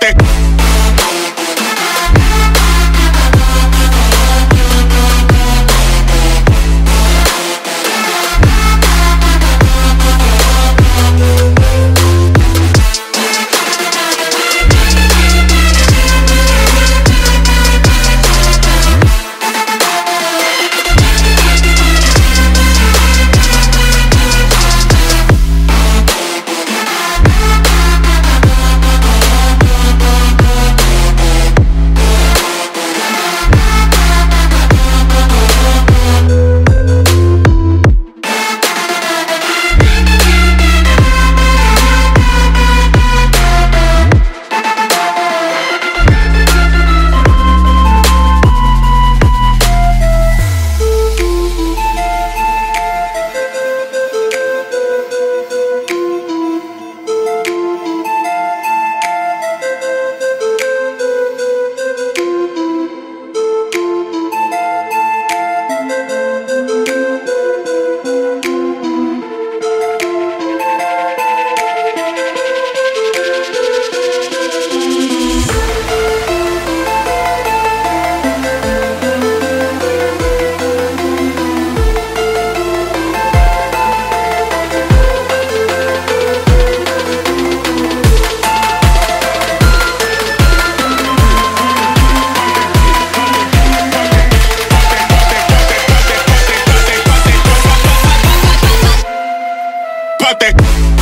mate. back.